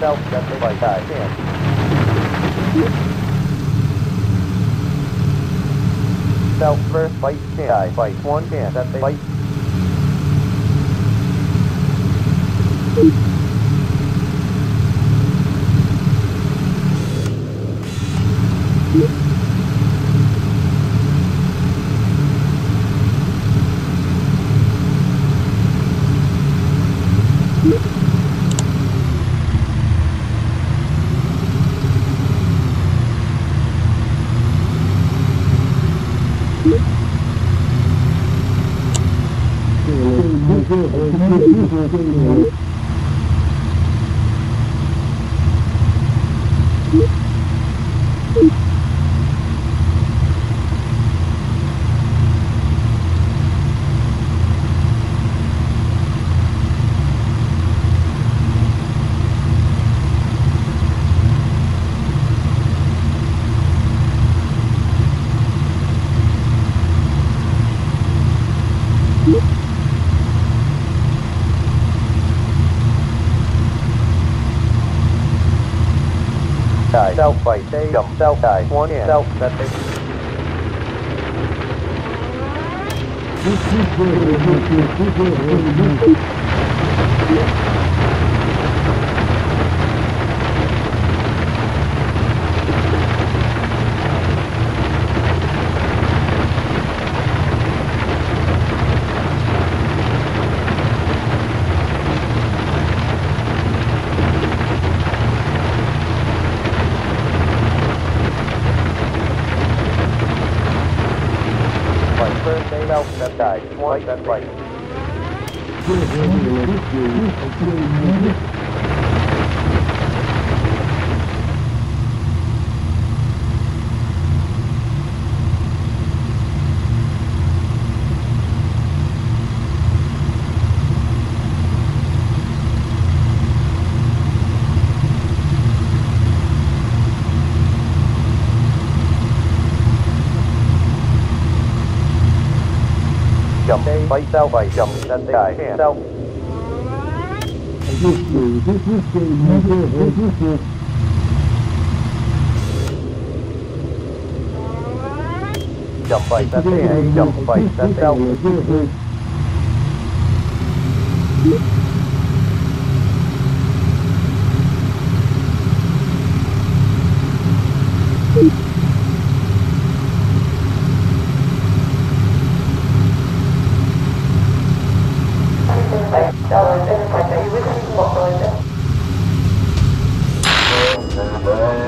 South Chậm Tây Bảy Cài Nè South first Bảy Cài Bảy One Nè Chậm Tây Bảy Cài Gracias. Chậm South Cài One Nè South Chậm Tây Bảy bay sao vài chồng ra tay sao? Chồng vài ra tay chồng vài ra sao Bảy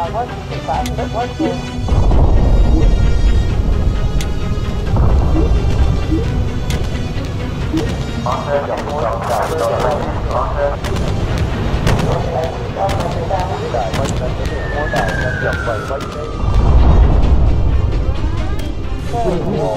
I want to find cái đường mua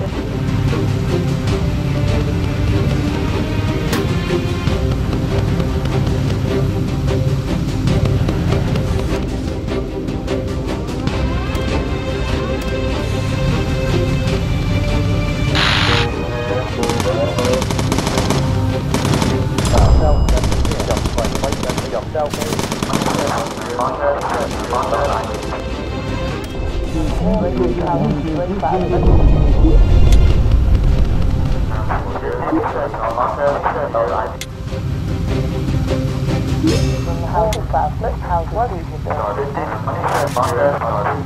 Guys,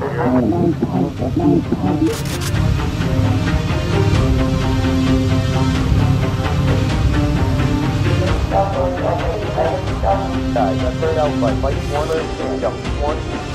that's third out by Mike Warner and Jump 1.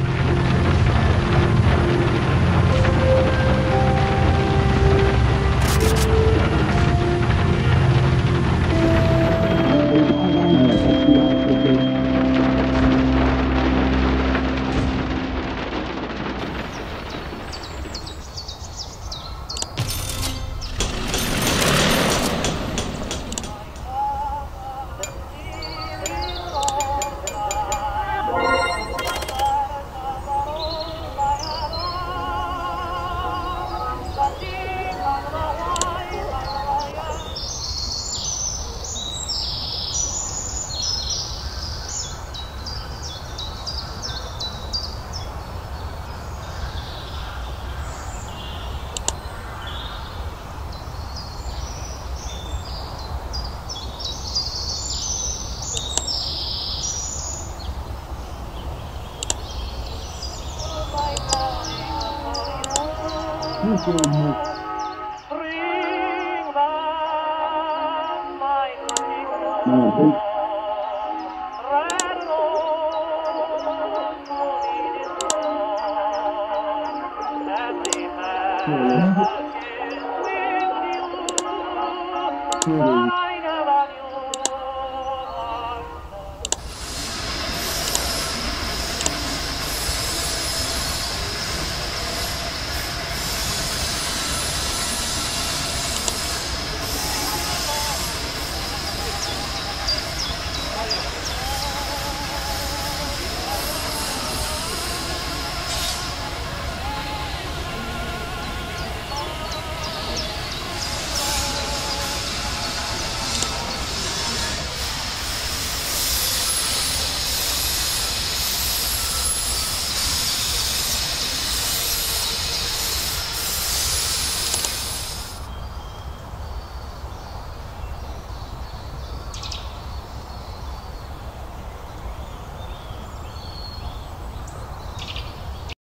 you.